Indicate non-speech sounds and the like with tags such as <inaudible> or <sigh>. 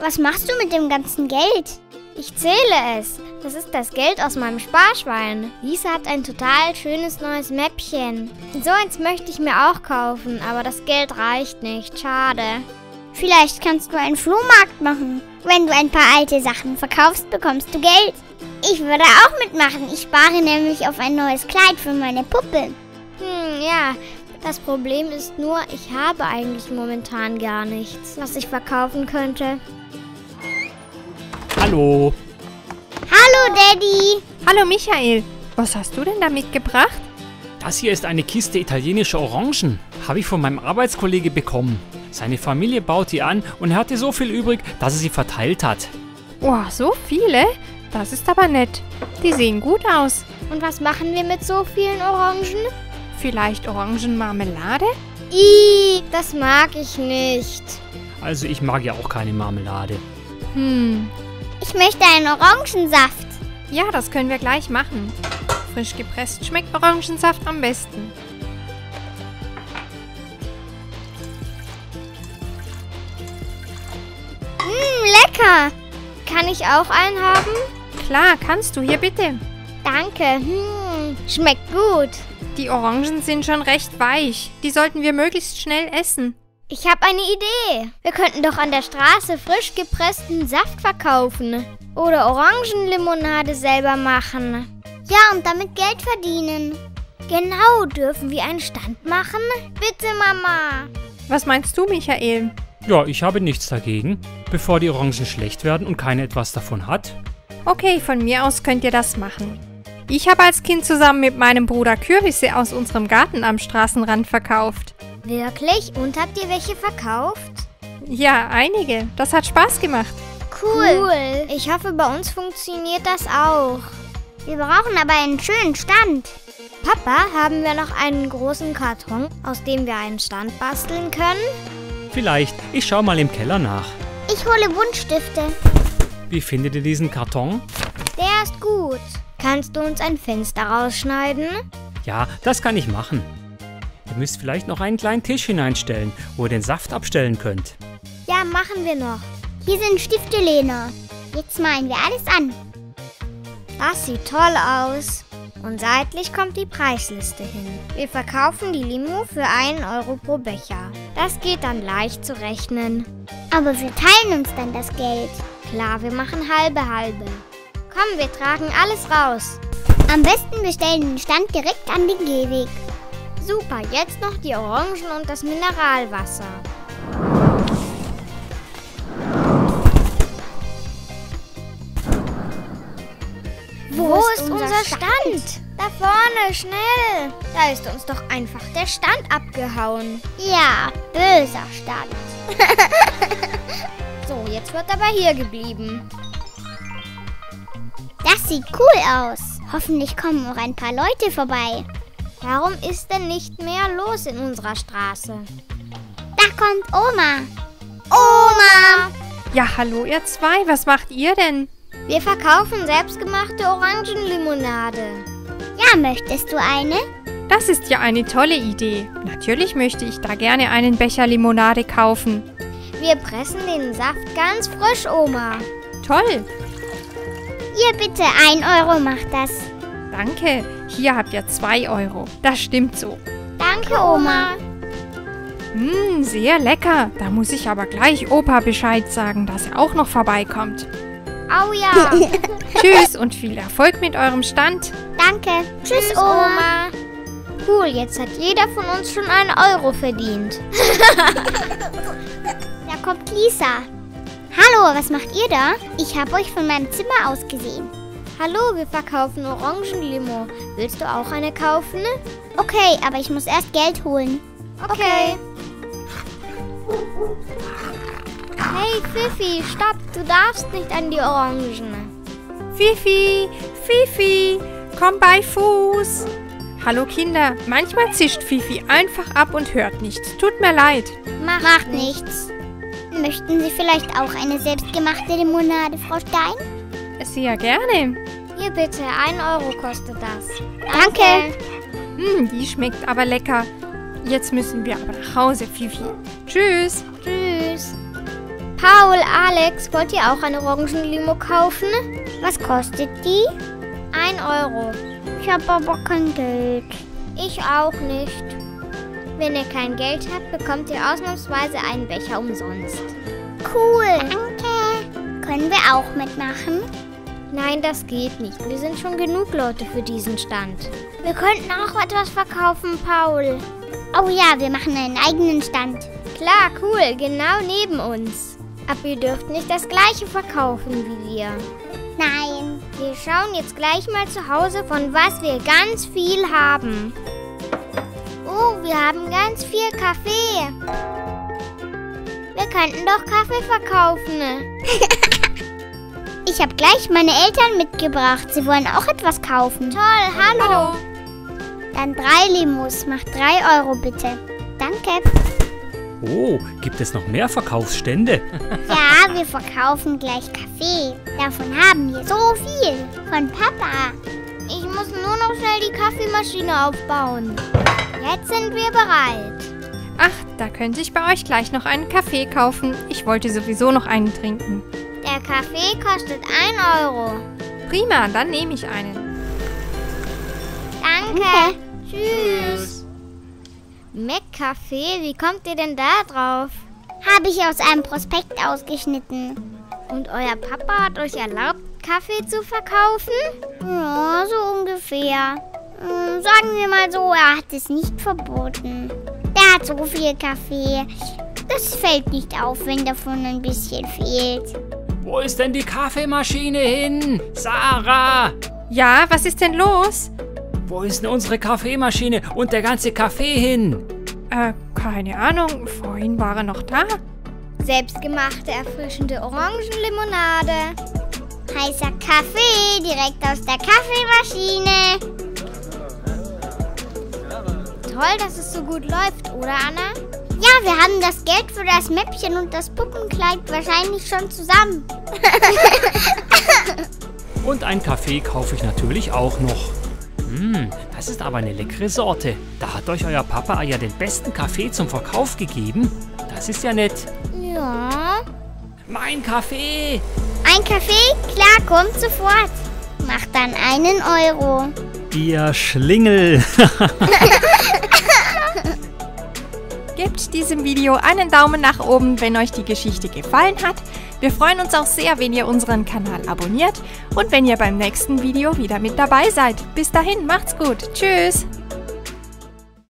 Was machst du mit dem ganzen Geld? Ich zähle es. Das ist das Geld aus meinem Sparschwein. Lisa hat ein total schönes neues Mäppchen. So eins möchte ich mir auch kaufen, aber das Geld reicht nicht. Schade. Vielleicht kannst du einen Flohmarkt machen. Wenn du ein paar alte Sachen verkaufst, bekommst du Geld. Ich würde auch mitmachen. Ich spare nämlich auf ein neues Kleid für meine Puppe. Hm, ja. Das Problem ist nur, ich habe eigentlich momentan gar nichts, was ich verkaufen könnte. Hallo. Hallo, Daddy. Hallo Michael, was hast du denn da mitgebracht? Das hier ist eine Kiste italienischer Orangen. Habe ich von meinem Arbeitskollege bekommen. Seine Familie baut die an und er hatte so viel übrig, dass er sie verteilt hat. Oh, so viele? Das ist aber nett. Die sehen gut aus. Und was machen wir mit so vielen Orangen? Vielleicht Orangenmarmelade? Ih, das mag ich nicht. Also ich mag ja auch keine Marmelade. Hm, Ich möchte einen Orangensaft. ja, das können wir gleich machen. Frisch gepresst schmeckt Orangensaft am besten. Lecker. Kann ich auch einen haben? Klar, kannst du. Hier bitte. Danke. Hm, schmeckt gut. Die Orangen sind schon recht weich. Die sollten wir möglichst schnell essen. Ich habe eine Idee. Wir könnten doch an der Straße frisch gepressten Saft verkaufen. Oder Orangenlimonade selber machen. Ja, und damit Geld verdienen. Genau, dürfen wir einen Stand machen? Bitte, Mama. Was meinst du, Michael? Ja, ich habe nichts dagegen. Bevor die Orangen schlecht werden und keiner etwas davon hat. Okay, von mir aus könnt ihr das machen. Ich habe als Kind zusammen mit meinem Bruder Kürbisse aus unserem Garten am Straßenrand verkauft. Wirklich? Und habt ihr welche verkauft? Ja, einige. Das hat Spaß gemacht. Cool. Ich hoffe, bei uns funktioniert das auch. Wir brauchen aber einen schönen Stand. Papa, haben wir noch einen großen Karton, aus dem wir einen Stand basteln können? Vielleicht. Ich schau mal im Keller nach. Ich hole Buntstifte. Wie findet ihr diesen Karton? Der ist gut. Kannst du uns ein Fenster rausschneiden? Ja, das kann ich machen. Ihr müsst vielleicht noch einen kleinen Tisch hineinstellen, wo ihr den Saft abstellen könnt. Ja, machen wir noch. Hier sind Stifte, Lena. Jetzt malen wir alles an. Das sieht toll aus. Und seitlich kommt die Preisliste hin. Wir verkaufen die Limo für 1 Euro pro Becher. Das geht dann leicht zu rechnen. Aber wir teilen uns dann das Geld. Klar, wir machen halbe halbe. Komm, wir tragen alles raus. Am besten bestellen den Stand direkt an den Gehweg. Super, jetzt noch die Orangen und das Mineralwasser. Wo, ist unser Stand? Da vorne, schnell. Da ist uns doch einfach der Stand abgehauen. Ja, böser Stand. <laughs> So, jetzt wird aber hier geblieben. Das sieht cool aus. Hoffentlich kommen auch ein paar Leute vorbei. Warum ist denn nicht mehr los in unserer Straße? Da kommt Oma. Oma! Ja, hallo ihr zwei, was macht ihr denn? Wir verkaufen selbstgemachte Orangenlimonade. Ja, möchtest du eine? Das ist ja eine tolle Idee. Natürlich möchte ich da gerne einen Becher Limonade kaufen. Wir pressen den Saft ganz frisch, Oma. Toll, Hier bitte, ein Euro macht das. danke. Hier habt ihr zwei Euro. Das stimmt so. Danke, Oma. Mmm, sehr lecker. Da muss ich aber gleich Opa Bescheid sagen, dass er auch noch vorbeikommt. Au ja. <laughs> Tschüss und viel Erfolg mit eurem Stand. Danke. Tschüss, Tschüss, Oma. Oma. Cool, jetzt hat jeder von uns schon einen Euro verdient. <laughs> Da kommt Lisa. Hallo, was macht ihr da? Ich habe euch von meinem Zimmer aus gesehen. Hallo, wir verkaufen Orangenlimo. Willst du auch eine kaufen? Okay, aber ich muss erst Geld holen. Okay. Hey, Fifi, stopp. Du darfst nicht an die Orangen. Fifi, Fifi, komm bei Fuß. Hallo Kinder, manchmal zischt Fifi einfach ab und hört nichts. Tut mir leid. Macht, Macht nichts. Möchten Sie vielleicht auch eine selbstgemachte Limonade, Frau Stein? Sehr gerne. Hier bitte, ein Euro kostet das. Danke. Hm, die schmeckt aber lecker. Jetzt müssen wir aber nach Hause, Fifi. Tschüss. Tschüss. Paul, Alex, wollt ihr auch eine Orangenlimo kaufen? Was kostet die? Ein Euro. Ich habe aber kein Geld. Ich auch nicht. Wenn ihr kein Geld habt, bekommt ihr ausnahmsweise einen Becher umsonst. Cool. Danke. Können wir auch mitmachen? Nein, das geht nicht. Wir sind schon genug Leute für diesen Stand. Wir könnten auch etwas verkaufen, Paul. Oh ja, wir machen einen eigenen Stand. Klar, cool, genau neben uns. Aber ihr dürft nicht das gleiche verkaufen wie wir. Nein. Wir schauen jetzt gleich mal zu Hause, von was wir ganz viel haben. Oh, wir haben ganz viel Kaffee. Wir könnten doch Kaffee verkaufen. <laughs> Ich habe gleich meine Eltern mitgebracht. Sie wollen auch etwas kaufen. Toll, hallo. Dann drei Limos. Mach drei Euro bitte. Danke. Oh, gibt es noch mehr Verkaufsstände? <laughs> Ja, wir verkaufen gleich Kaffee. Davon haben wir so viel. Von Papa. Ich muss nur noch schnell die Kaffeemaschine aufbauen. Jetzt sind wir bereit. Ach, da könnte ich bei euch gleich noch einen Kaffee kaufen. Ich wollte sowieso noch einen trinken. Der Kaffee kostet 1 Euro. Prima, dann nehme ich einen. Danke. Tschüss. Mac-Kaffee, wie kommt ihr denn da drauf? Habe ich aus einem Prospekt ausgeschnitten. Und euer Papa hat euch erlaubt, Kaffee zu verkaufen? Ja, so ungefähr. Hm, Sagen wir mal so, er hat es nicht verboten. Der hat so viel Kaffee. Das fällt nicht auf, wenn davon ein bisschen fehlt. Wo ist denn die Kaffeemaschine hin? Sarah! Ja, was ist denn los? Wo ist denn unsere Kaffeemaschine und der ganze Kaffee hin? Äh, keine Ahnung. Vorhin war er noch da. Selbstgemachte, erfrischende Orangenlimonade. Heißer Kaffee direkt aus der Kaffeemaschine. Toll, dass es so gut läuft, oder Anna? Ja, wir haben das Geld für das Mäppchen und das Puppenkleid wahrscheinlich schon zusammen. <laughs> Und ein Kaffee kaufe ich natürlich auch noch. Hm, das ist aber eine leckere Sorte. Da hat euch euer Papa ja den besten Kaffee zum Verkauf gegeben. Das ist ja nett. Ja. Mein Kaffee! Ein Kaffee? Klar, kommt sofort. Macht dann einen Euro. Ihr Schlingel! <laughs> Gebt diesem Video einen Daumen nach oben, wenn euch die Geschichte gefallen hat. Wir freuen uns auch sehr, wenn ihr unseren Kanal abonniert und wenn ihr beim nächsten Video wieder mit dabei seid. Bis dahin, macht's gut. Tschüss.